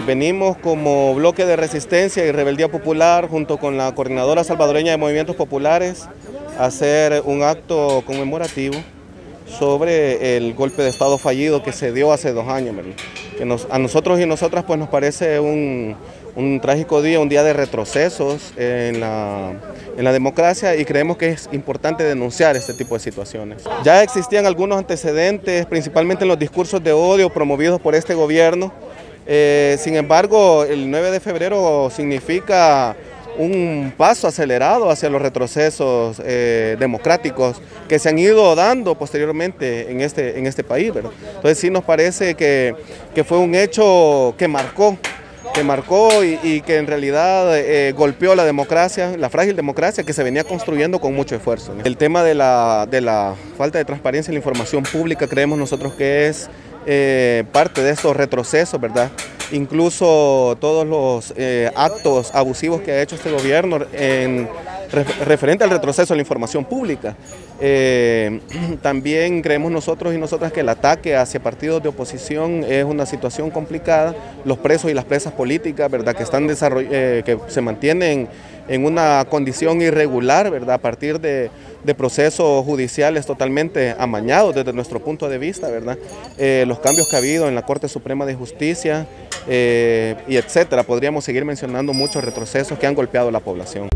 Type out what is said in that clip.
Venimos como bloque de resistencia y rebeldía popular junto con la coordinadora salvadoreña de movimientos populares a hacer un acto conmemorativo sobre el golpe de Estado fallido que se dio hace dos años. Que a nosotros y nosotras pues nos parece un, trágico día, un día de retrocesos en la, en la democracia y creemos que es importante denunciar este tipo de situaciones. Ya existían algunos antecedentes, principalmente en los discursos de odio promovidos por este gobierno, eh, sin embargo, el 9 de febrero significa un paso acelerado hacia los retrocesos eh, democráticos que se han ido dando posteriormente en este, en este país. Entonces sí nos parece que, fue un hecho que marcó que marcó y, que en realidad eh, golpeó la democracia, la frágil democracia que se venía construyendo con mucho esfuerzo. El tema de la, de la falta de transparencia en la información pública creemos nosotros que es eh, parte de estos retrocesos, ¿verdad? Incluso todos los eh, actos abusivos que ha hecho este gobierno en referente al retroceso a la información pública. Eh, también creemos nosotros y nosotras que el ataque hacia partidos de oposición es una situación complicada. Los presos y las presas políticas, ¿verdad? Que, están que se mantienen en una condición irregular, ¿verdad? A partir de, procesos judiciales totalmente amañados desde nuestro punto de vista, ¿verdad? Eh, los cambios que ha habido en la Corte Suprema de Justicia y etcétera. Podríamos seguir mencionando muchos retrocesos que han golpeado a la población.